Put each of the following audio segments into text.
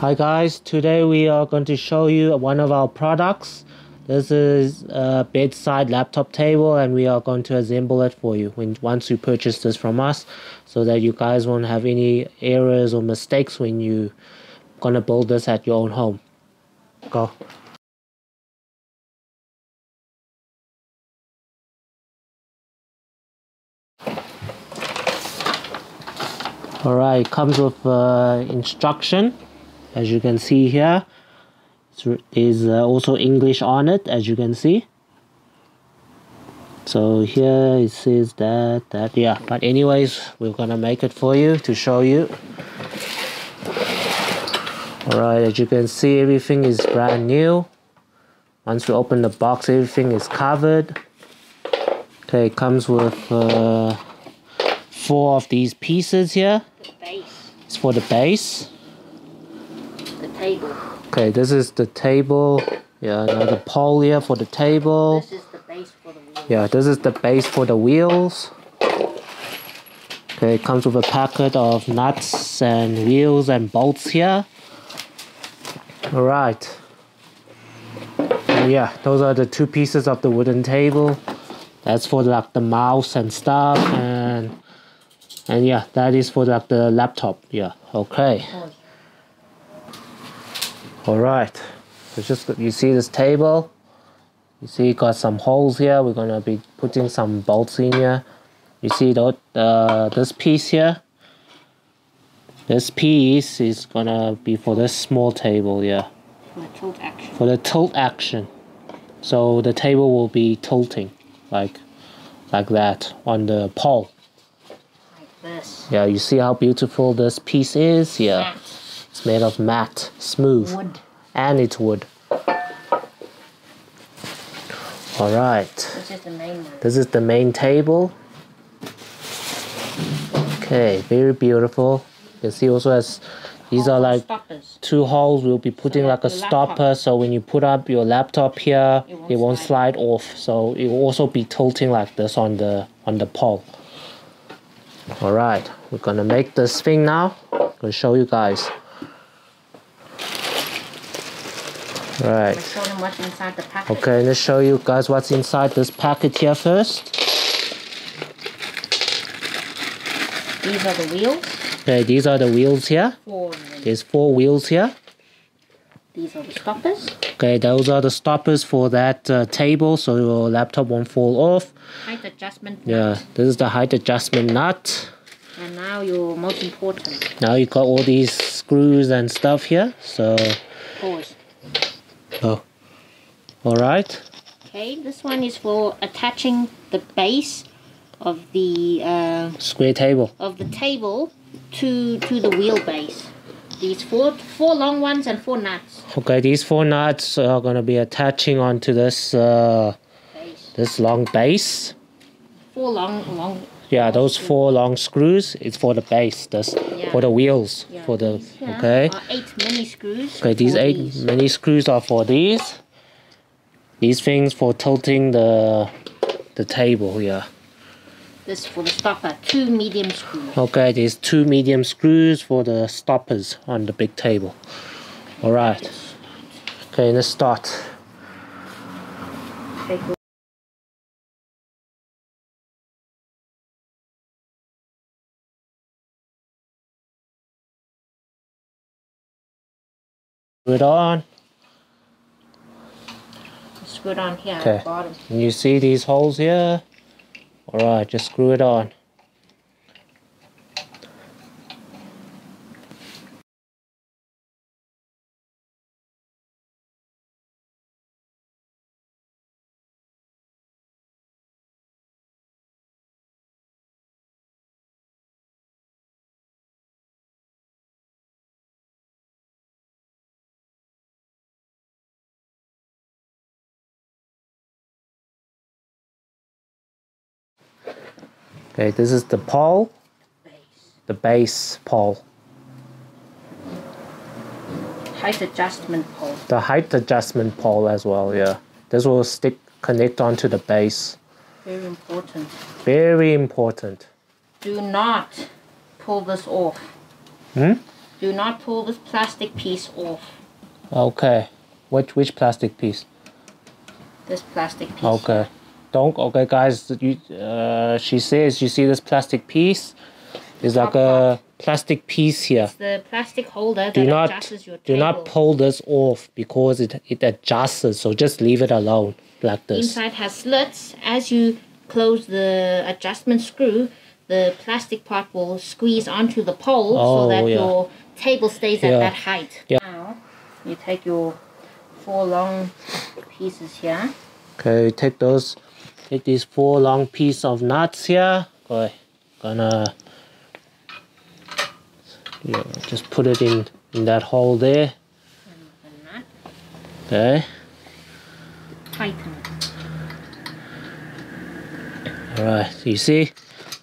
Hi guys, today we are going to show you one of our products. This is a bedside laptop table and we are going to assemble it for you when once you purchase this from us so that you guys won't have any errors or mistakes when you gonna build this at your own home. Go. Alright, comes with uh, instruction as you can see here there's uh, also English on it as you can see. So here it says that that yeah. But anyways we're gonna make it for you to show you. Alright as you can see everything is brand new. Once we open the box everything is covered. Okay it comes with uh, four of these pieces here. It's for the base table. Okay, this is the table. Yeah, another pole here for the table. This is the base for the wheels. Yeah, this is the base for the wheels. Okay, it comes with a packet of nuts and wheels and bolts here. Alright. Yeah, those are the two pieces of the wooden table. That's for like the mouse and stuff and and yeah, that is for like the laptop. Yeah, okay. All right, so just you see this table. You see, got some holes here. We're gonna be putting some bolts in here. You see that uh, this piece here. This piece is gonna be for this small table, yeah. For the tilt action. For the tilt action. So the table will be tilting, like, like that on the pole. Like this. Yeah, you see how beautiful this piece is? Yeah. It's made of matte, smooth, wood. and it's wood. All right. This is the main one. This is the main table. Okay, very beautiful. You can see also as these are like stoppers. two holes. We'll be putting so like a stopper, so when you put up your laptop here, it won't, it won't slide. slide off. So it will also be tilting like this on the on the pole. All right, we're gonna make this thing now. I'm gonna show you guys. Right. Okay, let's show you guys what's inside this packet here first. These are the wheels. Okay, these are the wheels here. Four. There's four wheels here. These are the stoppers. Okay, those are the stoppers for that uh, table so your laptop won't fall off. Height adjustment nut. Yeah, this is the height adjustment nut. And now your most important. Now you got all these screws and stuff here. So. Pause. Oh. Alright. Okay, this one is for attaching the base of the uh, square table of the table to to the wheelbase. These four four long ones and four nuts. Okay, these four nuts are gonna be attaching onto this uh, this long base. Four long long. Yeah, those four long screws. It's for the base. This yeah. for the wheels. Yeah, for the okay. eight mini screws. Okay, these eight these. mini screws are for these. These things for tilting the the table. Yeah. This for the stopper. Two medium screws. Okay, there's two medium screws for the stoppers on the big table. All right. Okay, let's start. Screw it on. Screw it on here okay. at the bottom. And you see these holes here? Alright, just screw it on. Okay, this is the pole, the base pole. Height adjustment pole. The height adjustment pole as well, yeah. This will stick, connect onto the base. Very important. Very important. Do not pull this off. Hmm? Do not pull this plastic piece off. Okay. Which which plastic piece? This plastic piece. Okay. Don't okay guys, you uh she says you see this plastic piece? There's like a plastic piece here. It's the plastic holder Do that not your do not pull this off because it it adjusts, so just leave it alone like this. Inside has slits. As you close the adjustment screw, the plastic part will squeeze onto the pole Oh, so that yeah. your table stays Yeah. at that height. Yeah. Now, you take your four long pieces here. Okay, take those take these four long piece of nuts here. Okay. Gonna yeah, just put it in in that hole there. The Okay. tighten. Alright, so you see,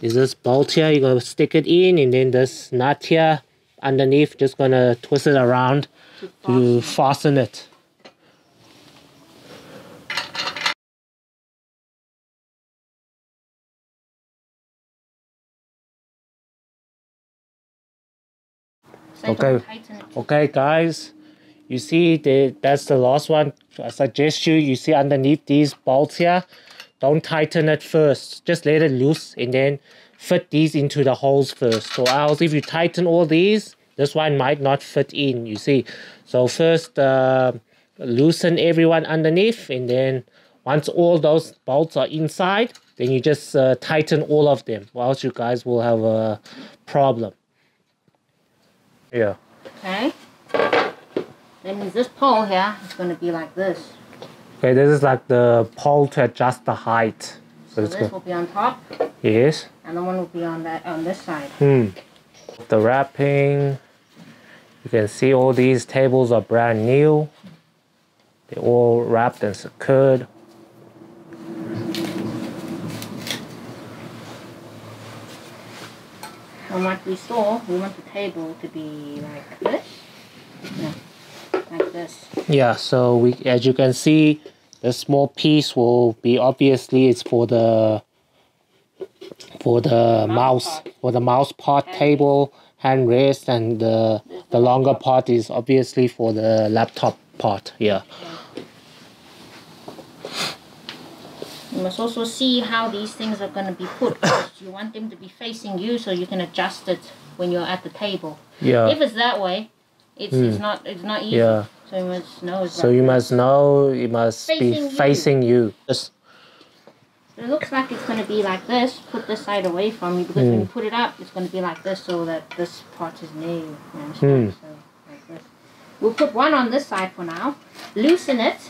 there's this bolt here, you're gonna stick it in, and then this nut here underneath, just gonna twist it around To to fasten. fasten it. So Okay. Okay, guys, you see the, that's the last one. I suggest you, you see underneath these bolts here, don't tighten it first. Just let it loose and then fit these into the holes first. So else if you tighten all these, this one might not fit in, you see. So first uh, loosen everyone underneath and then once all those bolts are inside, then you just uh, tighten all of them or else you guys will have a problem. Yeah. Okay. Means this pole here is going to be like this. Okay, this is like the pole to adjust the height. So So this good. will be on top, Yes. and the one will be on that on this side. Hmm. The wrapping. You can see all these tables are brand new. They're all wrapped and secured. And what we saw, we want the table to be like this. No, like this. Yeah, so we as you can see, the small piece will be obviously it's for the for the Mouse mouse for the mouse part Hand table hand rest and the the longer part is obviously for the laptop part yeah You must also see how these things are going to be put. you want them to be facing you so you can adjust it when you're at the table. yeah If it's that way, it's, it's not it's not easy. yeah So you must know it's so like you must know it must Facing be facing you Just- It looks like it's going to be like this. Put this side away from you because when you put it up, it's going to be like this so that this part is near you. you understand? Hmm. So, like this. We'll put one on this side for now. Loosen it.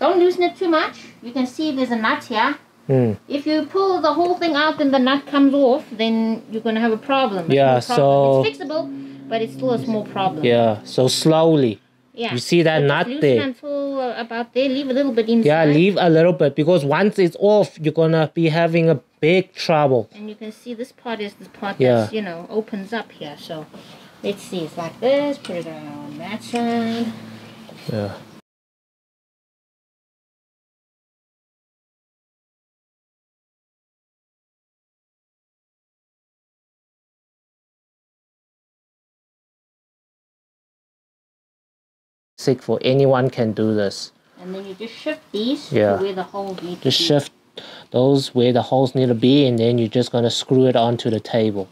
Don't loosen it too much. You can see there's a nut here. Hmm. If you pull the whole thing out and the nut comes off, then you're going to have a problem. Yeah, problem. so- It's fixable, but it's still a small problem. yeah so slowly Yeah. you see that So nut loosen there? until uh, about there. Leave a little bit inside. yeah leave a little bit because once it's off you're gonna be having a big trouble And you can see this part is the part Yeah. that's, you know, opens up here. So let's see, it's like this, put it on that side. yeah for anyone can do this. And then you just shift these Yeah. to where the holes need Just to be. shift those where the holes need to be, and then you're just gonna screw it onto the table.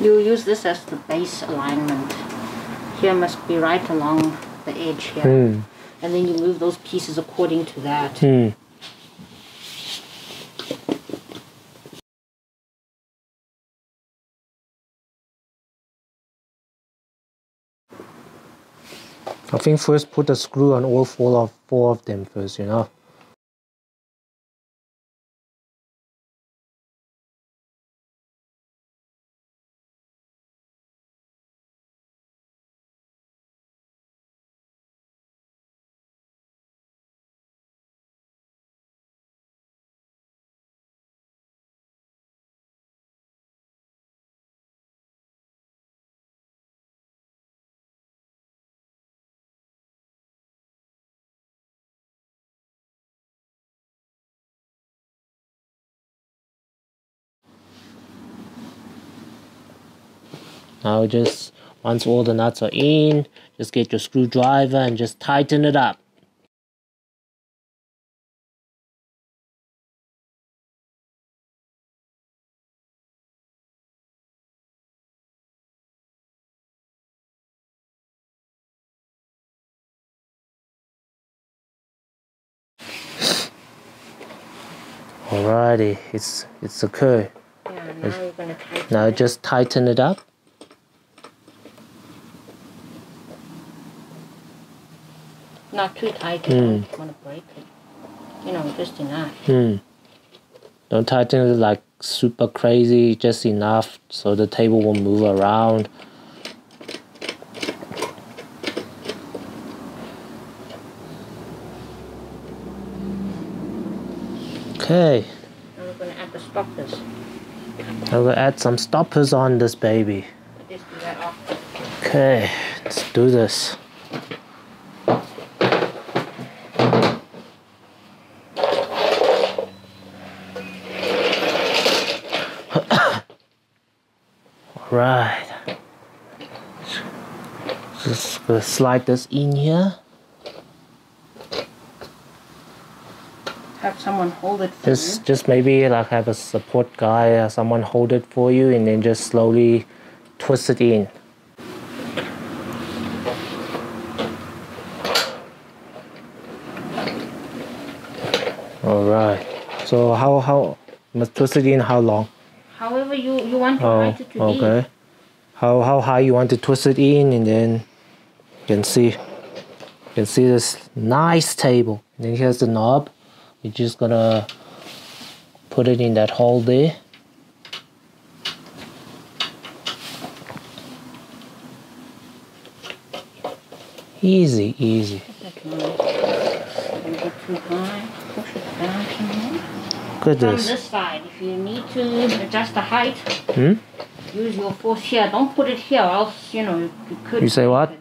You use this as the base alignment. Here must be right along the edge here. Hmm. And then you move those pieces according to that. Hmm. I think first put the screw on all four of four of them first, you know. Now just once all the nuts are in just get your screwdriver and just tighten it up Alrighty, it's it's secure. Yeah, now you're gonna tighten Now just tighten it up. Not too tight, you Mm. don't wanna break it. You know, just enough. Hmm. Don't tighten it like super crazy, just enough so the table will move around. Okay, Now we're gonna add the stoppers. now we'll add some stoppers on this baby. Just do that off. Okay, let's do this. Alright. Slide this in here. Have someone hold it for Just you. just maybe like have a support guy or someone hold it for you and then just slowly twist it in. Alright. So how how must twist it in how long? However you, you want to Oh it to be. okay. How how high you want to twist it in and then can see you can see this nice table. And then here's the knob. You're just gonna put it in that hole there. Easy, easy. That's nice. Don't get too high. Push it down some. Look at From this. this side, if you need to adjust the height, Hmm? use your force here. Don't put it here, else you know you could. You say what?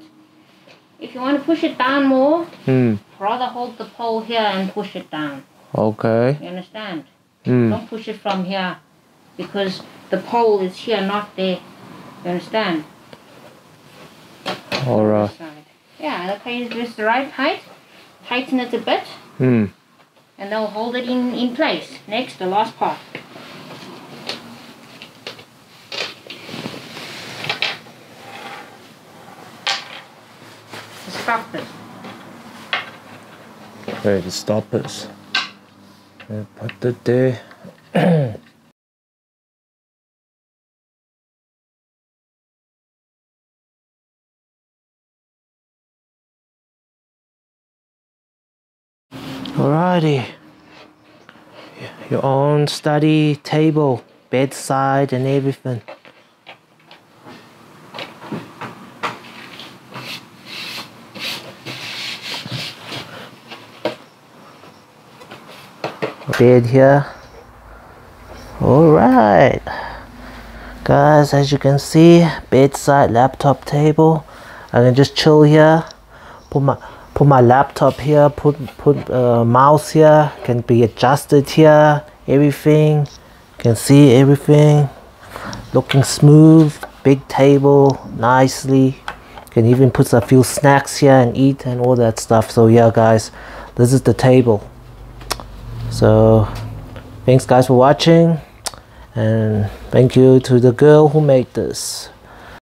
If you want to push it down more, Hmm. rather hold the pole here and push it down. Okay. You understand? Hmm. Don't push it from here because the pole is here, not there. You understand? Alright. Yeah, okay, is this the right height? Tighten it a bit Hmm. and they'll hold it in, in place. Next, the last part. The stoppers. Okay, the stoppers. Uh, Put it there. Alrighty. Your own study table, bedside, and everything. Bed here. Alright. Guys, as you can see, bedside laptop table. I can just chill here. Put my put my laptop here, put put uh, mouse here, can be adjusted here, everything. You can see everything. Looking smooth, big table, nicely. Can even put a few snacks here and eat and all that stuff. So yeah guys, this is the table. So thanks guys for watching and thank you to the girl who made this.